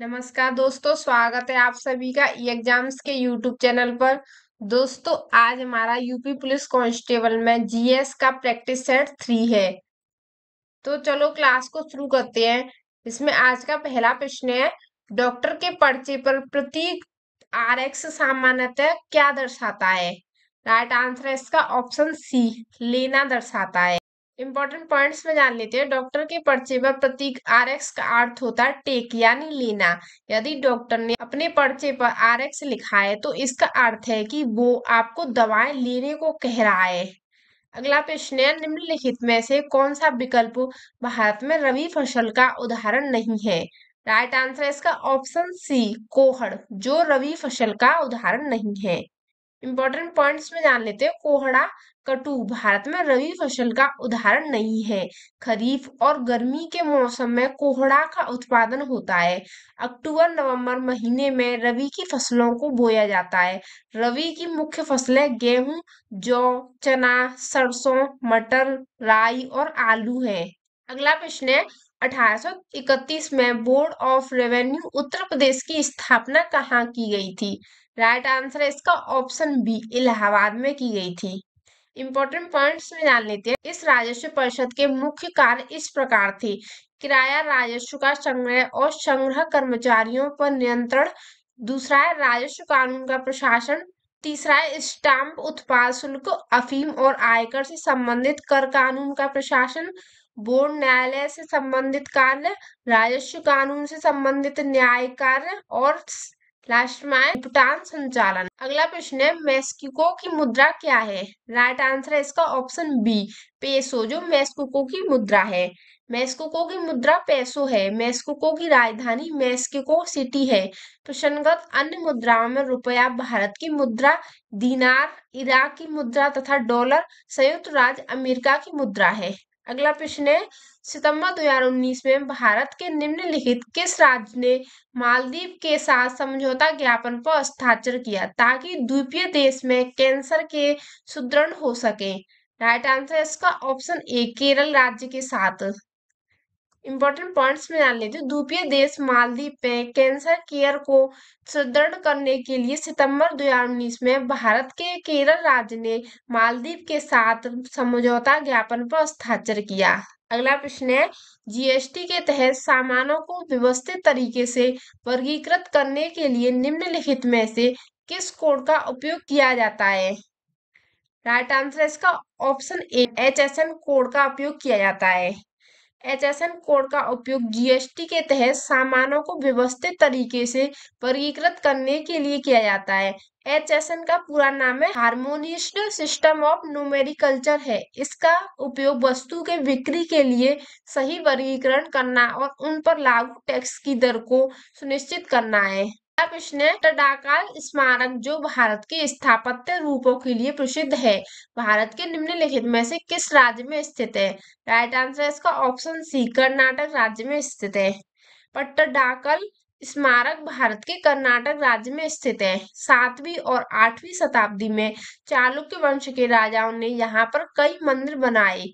नमस्कार दोस्तों, स्वागत है आप सभी का एग्ज़ाम्स के यूट्यूब चैनल पर। दोस्तों, आज हमारा यूपी पुलिस कांस्टेबल में जीएस का प्रैक्टिस सेट थ्री है। तो चलो क्लास को शुरू करते हैं। इसमें आज का पहला प्रश्न है, डॉक्टर के पर्चे पर प्रतीक आर एक्स सामान्यतः क्या दर्शाता है? राइट आंसर है इसका ऑप्शन सी लेना दर्शाता है। इंपॉर्टेंट पॉइंट्स में जान लेते हैं। डॉक्टर के पर्चे पर प्रतीक आर एक्स का अर्थ होता है टेक यानी लेना। यदि डॉक्टर ने अपने पर्चे पर आर एक्स लिखा है तो इसका अर्थ है कि वो आपको दवाएँ लेने को कह रहा है। अगला प्रश्न है, निम्नलिखित में से कौन सा विकल्प भारत में रबी फ़सल का उदाहरण नहीं है? राइट आंसर है इसका ऑप्शन सी कोहड़, जो रबी फ़सल का उदाहरण नहीं है। इंपॉर्टेंट पॉइंट्स में जान लेते हैं। कोहड़ा, कटु, भारत में रबी फ़सल का उदाहरण नहीं है। खरीफ और गर्मी के मौसम में कोहड़ा का उत्पादन होता है। अक्टूबर, नवंबर महीने में रबी की फ़सलों को बोया जाता है। रबी की मुख्य फ़सलें गेहूँ, जौ, चना, सरसों, मटर, राई और आलू है। अगला प्रश्न है 1831 में board of revenue Uttar Pradesh की स्थापना कहाँ की गई थी? राइट आंसर है इसका ऑप्शन बी, इलाहाबाद में की गई थी। इंपॉर्टेंट पॉइंट्स में जान लेते हैं। इस राजस्व परिषद के मुख्य कार्य इस प्रकार थे। किराया, राजस्व का संग्रह और संग्रह कर्मचारियों पर नियंत्रण। दूसरा है राजस्व कानून का प्रशासन। तीसरा है स्टाम्प उत्पाद शुल्क, अफीम और आयकर से संबंधित कर कानून का प्रशासन। बोर्ड न्यायालय से संबंधित कार्य, राजस्व कानून से संबंधित न्याय कार्य और लास्ट में भुगतान संचालन। अगला प्रश्न है, मेस्किको की मुद्रा क्या है? राइट आंसर है इसका ऑप्शन बी, पेसो, जो मेस्किको की मुद्रा है। मेस्किको की मुद्रा पेसो है। मेस्किको की राजधानी मेस्किको सिटी है। प्रसन्नगत अन्य मुद्राओं में रुपया, भारत की मुद्रा, दीनार, इराक की मुद्रा तथा डॉलर, संयुक्त राज्य अमेरिका की मुद्रा है। अगला प्रश्न है, सितंबर 2019 में भारत के निम्नलिखित किस राज्य ने मालदीव के साथ समझौता ज्ञापन पर हस्ताक्षर किया ताकि द्वीपीय देश में कैंसर के सुदृढ़ हो सके? राइट आंसर इसका ऑप्शन ए, केरल राज्य के साथ। इंपॉर्टेंट पॉइंट्स में जान लेते हैं। द्वीपीय देश मालदीप में कैंसर केयर को सुदृढ़ करने के लिए सितंबर 2019 में भारत के केरल राज्य ने मालदीप के साथ समझौता ज्ञापन पर हस्ताक्षर किया। अगला प्रश्न है जीएसटी के तहत सामानों को व्यवस्थित तरीके से वर्गीकृत करने के लिए निम्नलिखित में से किस कोड का उपयोग किया जाता है? राइट आंसर इसका option A H S N code का उपयोग किया जाता है। एचएसएन कोड का उपयोग जीएसटी के तहत सामानों को व्यवस्थित तरीके से वर्गीकृत करने के लिए किया जाता है। एचएसएन का पूरा नाम है हार्मोनियस सिस्टम ऑफ़ न्यूमेरिकल्चर है। इसका उपयोग वस्तु के बिक्री के लिए सही वर्गीकरण करना और उन पर लागू टैक्स की दर को सुनिश्चित करना है। प्रश्न टडाकाल स्मारक जो भारत के स्थापत्य रूपों के लिए प्रसिद्ध है, भारत के निम्नलिखित में से किस राज्य में स्थित है? राइट आंसर इसका ऑप्शन सी कर्नाटक राज्य में स्थित है। पट्टडाकल स्मारक भारत के कर्नाटक राज्य में स्थित है। सातवीं और आठवीं शताब्दी में चालुक्य वंश के राजाओं ने यहाँ पर कई मंदिर बनाए।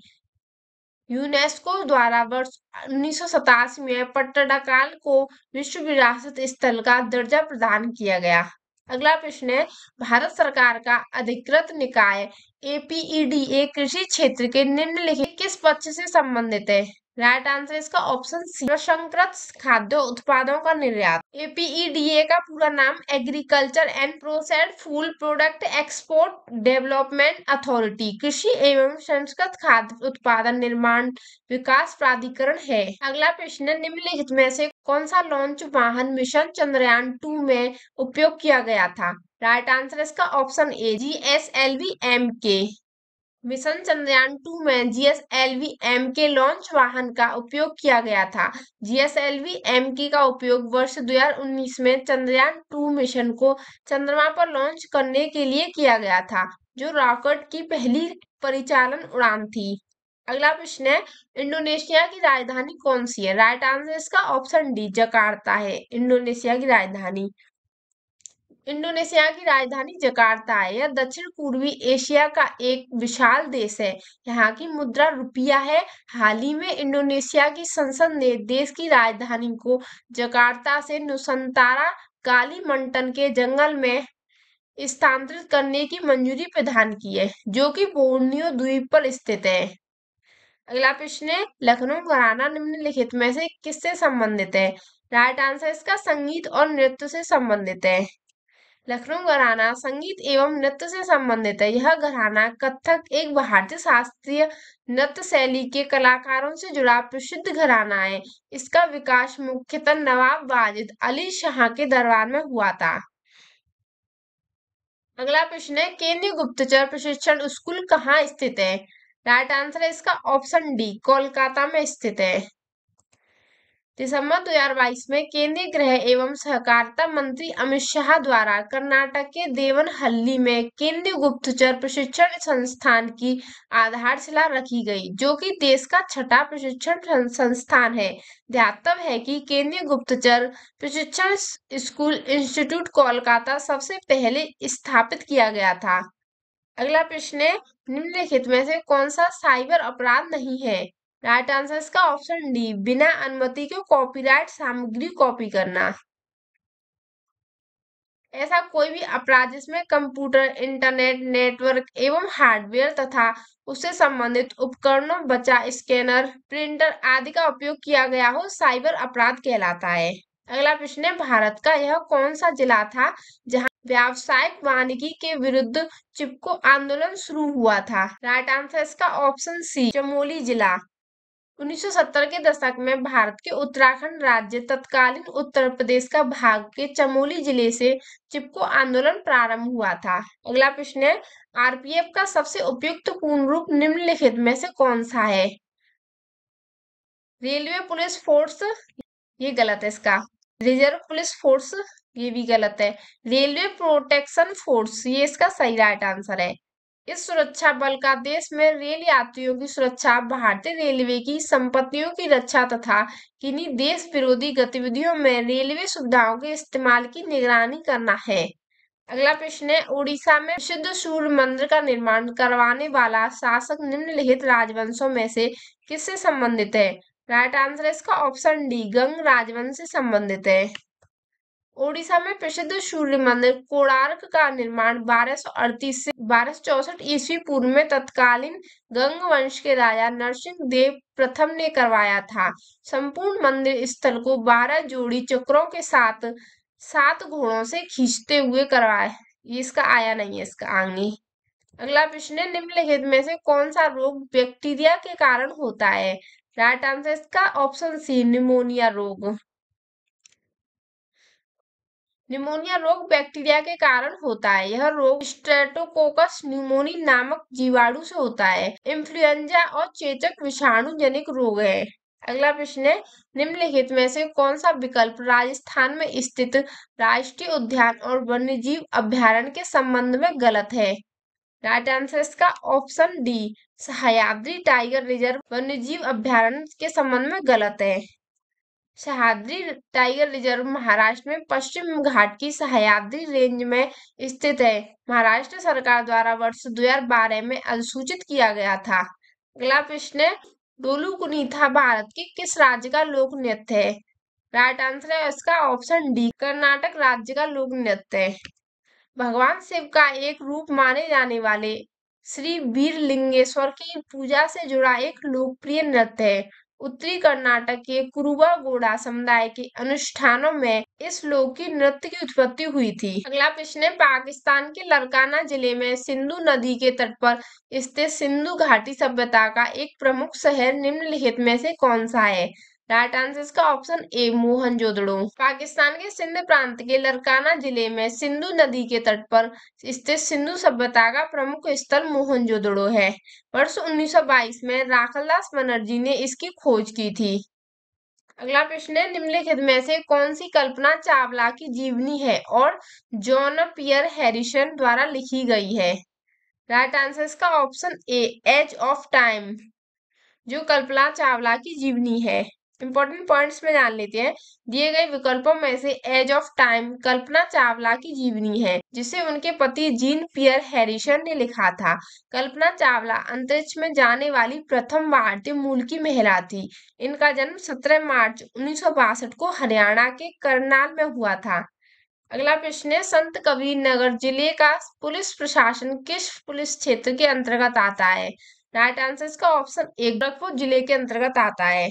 यूनेस्को द्वारा वर्ष उन्नीस सौ सतासी में पट्टडकाल को विश्व विरासत स्थल का दर्जा प्रदान किया गया। अगला प्रश्न है, भारत सरकार का अधिकृत निकाय एपीईडीए कृषि क्षेत्र के निम्नलिखित किस पक्ष से संबंधित है? राइट आंसर इसका ऑप्शन सी प्रसंस्कृत खाद्य उत्पादों का निर्यात। एपीईडीए का पूरा नाम agriculture and processed food product export development authority कृषि एवं संस्कृत खाद्य उत्पादन निर्माण विकास प्राधिकरण है। अगला प्रश्न, निम्नलिखित में से कौन सा लॉन्च वाहन मिशन चंद्रयान टू में उपयोग किया गया था? राइट आंसर इसका option A G S L V M K mission Chandrayaan two में जीएसएलवी एम के लॉन्च वाहन का उपयोग किया गया था। जीएसएलवी एम के का उपयोग वर्ष 2019 में चंद्रयान टू मिशन को चंद्रमा पर लॉन्च करने के लिए किया गया था, जो रॉकेट की पहली परिचालन उड़ान थी। अगला प्रश्न है, इंडोनेशिया की राजधानी कौन सी है? राइट आंसर इसका ऑप्शन डी, जकार्ता है। इंडोनेशिया की राजधानी। इंडोनेशिया की राजधानी जकार्ता है। यह दक्षिण पूर्वी एशिया का एक विशाल देश है। यहाँ की मुद्रा रुपया है। हाल ही में इंडोनेशिया की संसद ने देश की राजधानी को जकार्ता से नुसंतारा कालीमंटन के जंगल में स्थानांतरित करने की मंजूरी प्रदान की है, जो कि बोर्नियो द्वीप पर स्थित है। अगला प्रश्न है, लखनऊ घराना निम्नलिखित में से किससे संबंधित है? राइट आंसर इसका संगीत और नृत्य से संबंधित है। लखनऊ, घराना संगीत एवं नृत्य से संबंधित है। यह घराना कथक एक भारतीय शास्त्रीय नृत्य शैली के कलाकारों से जुड़ा प्रसिद्ध घराना है। इसका विकास मुख्यतः नवाब वाजिद अली शाह के दरबार में हुआ था। अगला प्रश्न है, केंद्रीय गुप्तचर प्रशिक्षण स्कूल कहाँ स्थित है? राइट आंसर है इसका ऑप्शन डी, कोलकाता में स्थित है। दिसंबर 2022 में केंद्रीय गृह एवं सहकारिता मंत्री अमित शाह द्वारा कर्नाटक के देवनहल्ली में केंद्रीय गुप्तचर प्रशिक्षण संस्थान की आधारशिला रखी गई, जो कि देश का छठा प्रशिक्षण संस्थान है। ध्यातव्य है कि केंद्रीय गुप्तचर प्रशिक्षण स्कूल इंस्टीट्यूट कोलकाता सबसे पहले स्थापित किया गया था। अगला प्रश्न है, निम्नलिखित में से कौन सा साइबर अपराध नहीं है? राइट आंसर इसका ऑप्शन डी बिना अनुमति के कॉपीराइट सामग्री कॉपी करना। ऐसा कोई भी अपराध जिसमें कंप्यूटर इंटरनेट नेटवर्क एवं हार्डवेयर तथा उससे संबंधित उपकरणों, बचा स्कैनर प्रिंटर आदि का उपयोग किया गया हो साइबर अपराध कहलाता है। अगला प्रश्न है, भारत का यह कौन सा जिला था जहाँ व्यावसायिक वानिकी के विरुद्ध चिपको आंदोलन शुरू हुआ था? राइट आंसर इसका ऑप्शन सी चमोली जिला। 1970 के दशक में भारत के उत्तराखंड राज्य तत्कालीन उत्तर प्रदेश का भाग के चमोली ज़िले से चिपको आंदोलन प्रारंभ हुआ था। अगला प्रश्न है, आरपीएफ का सबसे उपयुक्त पूर्ण रूप निम्नलिखित में से कौन सा है? रेलवे पुलिस फोर्स, ये गलत है इसका। रिज़र्व पुलिस फोर्स, ये भी गलत है। रेलवे प्रोटेक्शन फोर्स, ये इसका सही राइट आंसर है। इस सुरक्षा बल का देश में रेल यात्रियों की सुरक्षा, भारतीय रेलवे की संपत्तियों की रक्षा तथा किन्हीं देश विरोधी गतिविधियों में रेलवे सुविधाओं के इस्तेमाल की निगरानी करना है। अगला प्रश्न है उड़ीसा में प्रसिद्ध सूर्य मंदिर का निर्माण करवाने वाला शासक निम्नलिखित राजवंशों में से किससे संबंधित है? राइट आंसर इसका ऑप्शन डी, गंग राजवंश से संबंधित है। ओडिशा में प्रसिद्ध सूर्य मंदिर कोणार्क का निर्माण बारह से बारह ईस्वी पूर्व में तत्कालीन गंग वंश के राजा नरसिंह देव प्रथम ने करवाया था। संपूर्ण मंदिर स्थल को बारह जोड़ी चक्रों के साथ, सात घोड़ों से खींचते हुए करवाए ये इसका आया नहीं है इसका आगे। अगला प्रश्न है, निम्नलिखित में से कौन सा रोग बैक्टीरिया के कारण होता है? राइट आंसर इसका ऑप्शन सी, निमोनिया रोग। निमोनिया रोग बैक्टीरिया के कारण होता है। यह रोग स्ट्रेटोकोकस न्यूमोनी नामक जीवाणु से होता है। इन्फ्लुएंजा और चेचक विषाणु जनिक रोग है। अगला प्रश्न है, निम्नलिखित में से कौन सा विकल्प राजस्थान में स्थित राष्ट्रीय उद्यान और वन्यजीव अभ्यारण्य के संबंध में गलत है? राइट आंसर इसका option D Sahyadri tiger reserve वन्यजीव अभ्यारण्य के संबंध में गलत है। सह्याद्री टाइगर रिज़र्व महाराष्ट्र में पश्चिम घाट की सह्याद्री रेंज में स्थित है। महाराष्ट्र सरकार द्वारा वर्ष 2012 में अधिसूचित किया गया था। अगला प्रश्न डोलू कुनीथा भारत के किस राज्य का लोक नृत्य है? राइट आंसर है इसका ऑप्शन डी, कर्नाटक राज्य का लोक नृत्य है। भगवान शिव का एक रूप माने जाने वाले श्री वीरलिंगेश्वर की पूजा से जुड़ा एक लोकप्रिय नृत्य है। उत्तरी कर्नाटक के कुरुबा गोड़ा समुदाय के अनुष्ठानों में इस लोक की नृत्य की उत्पत्ति हुई थी। अगला प्रश्न है, पाकिस्तान के लरकाना ज़िले में सिंधु नदी के तट पर स्थित सिंधु घाटी सभ्यता का एक प्रमुख शहर निम्नलिखित में से कौन सा है? राइट आंसर इसका ऑप्शन ए मोहनजोदड़ो पाकिस्तान के सिंध प्रांत के लरकाना ज़िले में सिंधु नदी के तट पर स्थित सिंधु सभ्यता का प्रमुख स्थल मोहनजोदड़ो है। वर्ष 1922 में राखलदास बनर्जी ने इसकी खोज की थी। अगला प्रश्न है, निम्नलिखित में से कौन सी कल्पना चावला की जीवनी है और जॉन पियर हैरिसन द्वारा लिखी गई है? राइट आंसर इसका option A age of time जो कल्पना चावला की जीवनी है। इंपॉर्टेंट पॉइंट्स में जान लेते हैं। दिए गए विकल्पों में से age of time Kalpana Chawla की जीवनी है, जिसे उनके पति जीन पियर हैरिसन ने लिखा था। कल्पना चावला अंतरिक्ष में जाने वाली प्रथम भारतीय मूल की महिला थी। इनका जन्म 17 मार्च उन्नीस सौ बासठ को हरियाणा के करनाल में हुआ था। अगला प्रश्न है, संत कबीर नगर ज़िले का पुलिस प्रशासन किस पुलिस क्षेत्र के अंतर्गत आता है? राइट आंसर इसका ऑप्शन एक ज़िले के अंतर्गत आता है।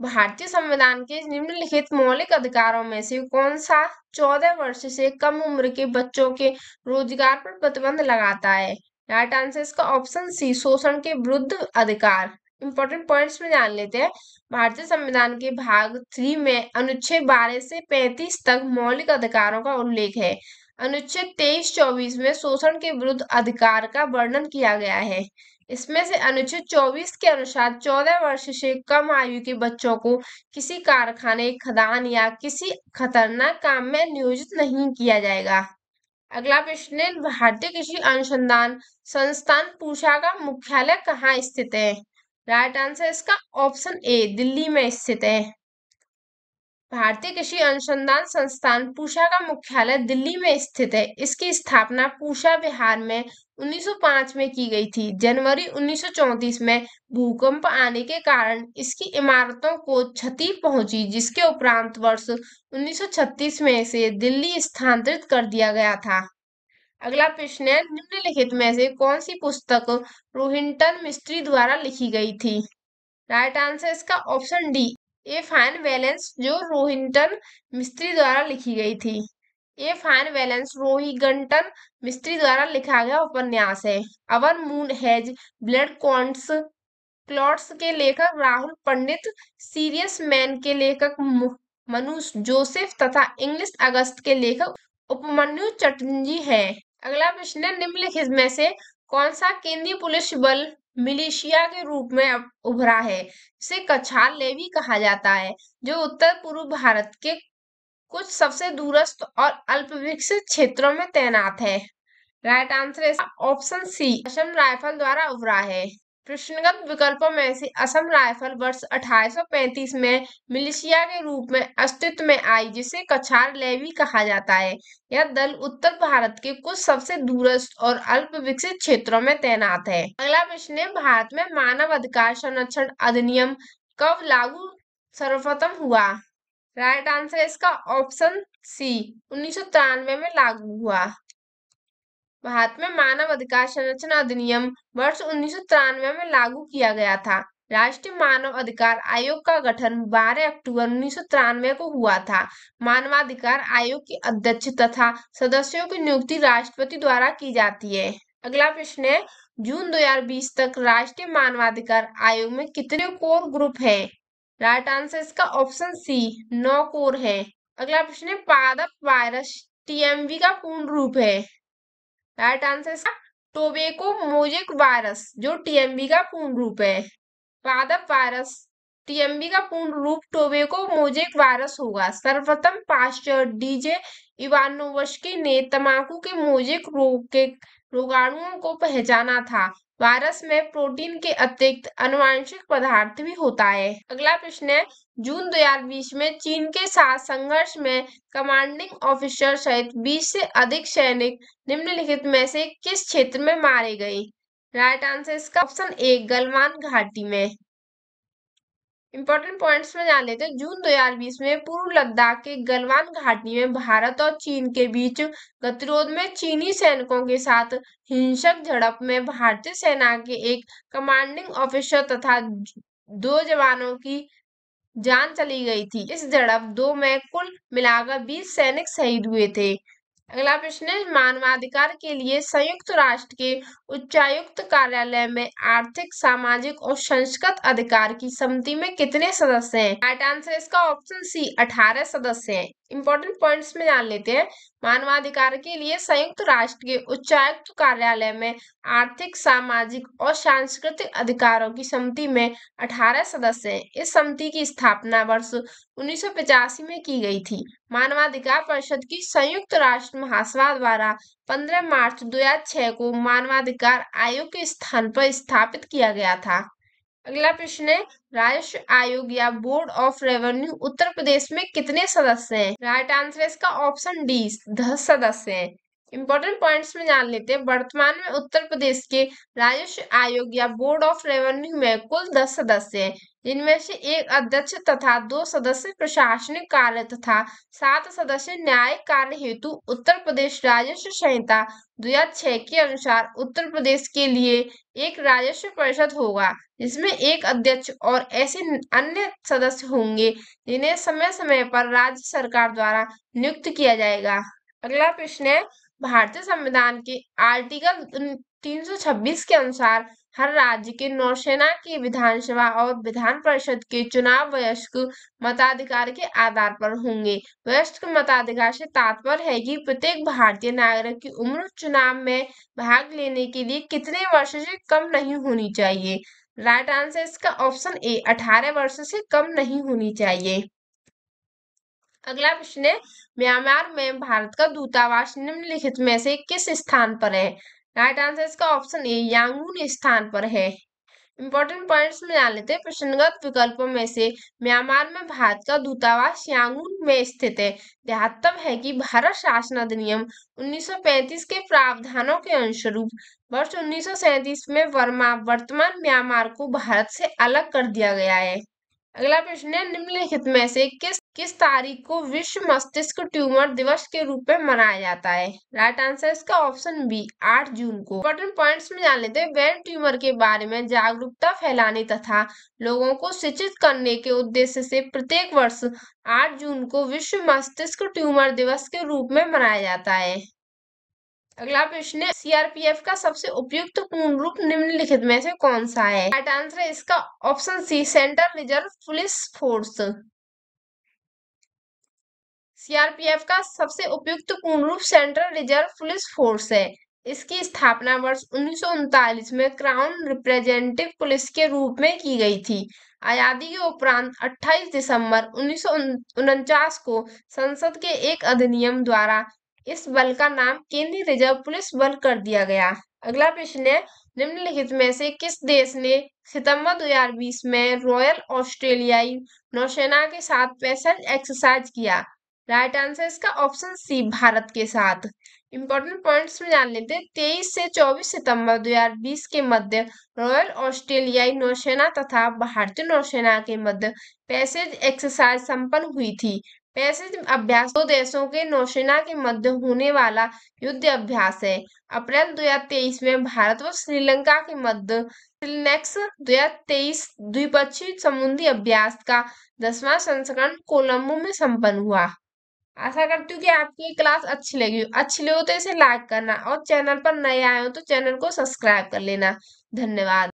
भारतीय संविधान के निम्नलिखित मौलिक अधिकारों में से कौन सा चौदह वर्ष से कम उम्र के बच्चों के रोज़गार पर प्रतिबंध लगाता है? राइट आंसर इसका ऑप्शन सी, शोषण के विरुद्ध अधिकार। इंपॉर्टेंट पॉइंट्स में जान लेते हैं। भारतीय संविधान के भाग थ्री में अनुच्छेद बारह से पैंतीस तक मौलिक अधिकारों का उल्लेख है। अनुच्छेद तेईस चौबीस में शोषण के विरुद्ध अधिकार का वर्णन किया गया है। इसमें से अनुच्छेद 24 के अनुसार 14 वर्ष से कम आयु के बच्चों को किसी कारखाने, खदान या किसी खतरनाक काम में नियोजित नहीं किया जाएगा। अगला प्रश्न भारतीय कृषि अनुसंधान संस्थान पूषा का मुख्यालय कहाँ स्थित है? राइट आंसर इसका ऑप्शन ए, दिल्ली में स्थित है। भारतीय कृषि अनुसंधान संस्थान पूषा का मुख्यालय दिल्ली में स्थित है। इसकी स्थापना पूषा बिहार में 1905 में की गई थी। जनवरी 1934 में भूकंप आने के कारण इसकी इमारतों को क्षति पहुँची, जिसके उपरांत वर्ष 1936 में से दिल्ली स्थानांतरित कर दिया गया था। अगला प्रश्न है, निम्नलिखित में से कौन सी पुस्तक रोहिंटन मिस्त्री द्वारा लिखी गई थी? राइट आंसर इसका option D A fine balance जो रोहिंटन मिस्त्री द्वारा लिखी गई थी। ए फाइन बैलेंस रोहिगंटन मिस्त्री द्वारा लिखा गया उपन्यास है। Our moon has blood clots clots के लेखक राहुल पंडित सीरियस मैन के लेखक मनु जोसेफ तथा इंग्लिश अगस्त के लेखक उपमन्यु चटर्जी है। अगला प्रश्न निम्नलिखित में से कौन सा केंद्रीय पुलिस बल मिलिशिया के रूप में उभरा है इसे कछाल लेवी कहा जाता है, जो उत्तर पूर्व भारत के कुछ सबसे दूरस्थ और अल्प विकसित क्षेत्रों में तैनात है। Right answer option C Assam rifle द्वारा उभरा है। प्रश्नगत विकल्पों में से असम राइफल वर्ष 1835 में मिलिशिया के रूप में अस्तित्व में आई, जिसे कछार लेवी कहा जाता है। यह दल उत्तर भारत के कुछ सबसे दूरस्थ और अल्प विकसित क्षेत्रों में तैनात है। अगला प्रश्न है भारत में मानव अधिकार संरक्षण अधिनियम कब लागू सर्वप्रथम हुआ? राइट आंसर इसका ऑप्शन सी, उन्नीस सौ तिरानवे में लागू हुआ। भारत में मानव अधिकार संरक्षण अधिनियम वर्ष उन्नीस सौ तिरानवे में लागू किया गया था। राष्ट्रीय मानव अधिकार आयोग का गठन 12 अक्टूबर उन्नीस सौ तिरानवे को हुआ था। मानवाधिकार आयोग के अध्यक्ष तथा सदस्यों की नियुक्ति राष्ट्रपति द्वारा की जाती है। अगला प्रश्न है, जून 2020 तक राष्ट्रीय मानवाधिकार आयोग में कितने कोर ग्रुप हैं? राइट आंसर इसका ऑप्शन सी, नौ कोर है। अगला प्रश्न है, पादप वायरस टीएमवी का पूर्ण रूप है। Right answer tobacco mosaic virus जो टीएमबी का पूर्ण रूप है। पादप वायरस टीएमबी का पूर्ण रूप टोबेको मोजेक वायरस होगा। सर्वप्रथम पास्टर डीजे इवानोवस्की ने तमाकू के मोजेक रोग के रोगाणुओं को पहचाना था। वायरस में प्रोटीन के अतिरिक्त अनुवांशिक पदार्थ भी होता है। अगला प्रश्न है, जून 2020 में चीन के साथ संघर्ष में कमांडिंग ऑफिसर सहित 20 से अधिक सैनिक निम्नलिखित में से किस क्षेत्र में मारे गए? राइट आंसर इसका ऑप्शन ए, गलवान घाटी में। इंपॉर्टेंट पॉइंट्स में जान लेते हैं। जून 2020 में पूर्व लद्दाख के गलवान घाटी में भारत और चीन के बीच गतिरोध में चीनी सैनिकों के साथ हिंसक झड़प में भारतीय सेना के एक कमांडिंग ऑफिसर तथा दो जवानों की जान चली गई थी। इस झड़प दो में कुल मिलाकर 20 सैनिक शहीद हुए थे। अगला प्रश्न है, मानवाधिकार के लिए संयुक्त राष्ट्र के उच्चायुक्त कार्यालय में आर्थिक, सामाजिक और संस्कृत अधिकार की समिति में कितने सदस्य हैं? राइट आंसर इसका ऑप्शन सी 18 सदस्य हैं। इंपॉर्टेंट पॉइंट्स में जान लेते हैं। मानवाधिकार के लिए संयुक्त राष्ट्र के उच्चायुक्त कार्यालय में आर्थिक, सामाजिक और सांस्कृतिक अधिकारों की समिति में 18 सदस्य हैं। इस समिति की स्थापना वर्ष उन्नीस में की गई थी। मानवाधिकार परिषद की संयुक्त राष्ट्र महासभा द्वारा 15 मार्च 2006 को मानवाधिकार आयोग के स्थान पर स्थापित किया गया था। अगला प्रश्न है राजस्व आयोग या board of revenue Uttar Pradesh में कितने सदस्य हैं? राइट आंसर इसका ऑप्शन डी, दस सदस्य हैं। इंपॉर्टेंट पॉइंट्स में जान लेते हैं। वर्तमान में उत्तर प्रदेश के राजस्व आयोग या बोर्ड ऑफ़ रेवेन्यू में कुल दस सदस्य हैं, जिनमें से एक अध्यक्ष तथा दो सदस्य प्रशासनिक कार्य तथा सात सदस्य न्यायिक कार्य हेतु उत्तर प्रदेश राजस्व संहिता दो हज़ार छह के अनुसार उत्तर प्रदेश के लिए एक राजस्व परिषद होगा, जिसमें एक अध्यक्ष और ऐसे अन्य सदस्य होंगे, जिन्हें समय समय पर राज्य सरकार द्वारा नियुक्त किया जाएगा। अगला प्रश्न है भारतीय संविधान के आर्टिकल 326 के अनुसार, हर राज्य के नौसेना की विधानसभा और विधान परिषद के चुनाव वयस्क मताधिकार के आधार पर होंगे। वयस्क मताधिकार से तात्पर्य है कि प्रत्येक भारतीय नागरिक की उम्र चुनाव में भाग लेने के लिए कितने वर्ष से कम नहीं होनी चाहिए। राइट आंसर इसका ऑप्शन ए, अठारह वर्ष से कम नहीं होनी चाहिए। अगला प्रश्न है, म्यांमार में भारत का दूतावास निम्नलिखित में से किस स्थान पर है? राइट आंसर इसका ऑप्शन ए यांगून स्थान पर है। इंपॉर्टेंट पॉइंट्स में जान लेते हैं, प्रश्नगत विकल्पों में से म्यांमार में भारत का दूतावास यांगून में स्थित है। ध्यातव्य है कि भारत शासन अधिनियम 1935 के प्रावधानों के अनुरूप वर्ष उन्नीस सौ सैंतीस में वर्मा, वर्तमान म्यांमार को भारत से अलग कर दिया गया है। अगला प्रश्न है, निम्नलिखित में से किस किस तारीख को विश्व मस्तिष्क ट्यूमर दिवस के रूप में मनाया जाता है? राइट आंसर इसका ऑप्शन बी 8 जून को। इंपॉर्टेंट पॉइंट्स में जान लेते हैं ब्रेन ट्यूमर के बारे में जागरूकता फैलाने तथा लोगों को शिक्षित करने के उद्देश्य से प्रत्येक वर्ष 8 जून को विश्व मस्तिष्क ट्यूमर दिवस के रूप में मनाया जाता है। अगला प्रश्न है सीआरपीएफ का सबसे उपयुक्त पूर्ण रूप निम्नलिखित में से कौन सा है? राइट आंसर है इसका option C central reserve police force CRPF का सबसे उपयुक्त पूर्ण रूप सेंट्रल रिज़र्व पुलिस फोर्स है। इसकी स्थापना वर्ष उन्नीस सौ उनतालीस में क्राउन रिप्रेजेंटेटिव पुलिस के रूप में की गई थी। आज़ादी के उपरांत 28 दिसंबर उन्नीस सौ उनचास को संसद के एक अधिनियम द्वारा इस बल का नाम केंद्रीय रिज़र्व पुलिस बल कर दिया गया। अगला प्रश्न है, निम्नलिखित में से किस देश ने सितंबर 2020 में रॉयल ऑस्ट्रेलियाई नौसेना के साथ पैसेज एक्सरसाइज किया? राइट आंसर इसका ऑप्शन सी, भारत के साथ। इंपॉर्टेंट पॉइंट्स में जान लेते हैं, तेईस से 24 सितंबर 2020 के मध्य रॉयल ऑस्ट्रेलियाई नौसेना तथा भारतीय नौसेना के मध्य पैसेज एक्सरसाइज संपन्न हुई थी। पैसिव अभ्यास दो देशों के नौसेना के मध्य होने वाला युद्ध अभ्यास है। अप्रैल 2023 में भारत व श्रीलंका के मध्य सिलनेक्स 2023 द्विपक्षीय समुद्री अभ्यास का दसवां संस्करण कोलंबो में संपन्न हुआ। आशा करती हूँ कि आपकी क्लास अच्छी लगी अच्छी लगी तो इसे लाइक करना और चैनल पर नए आए हो तो चैनल को सब्सक्राइब कर लेना। धन्यवाद।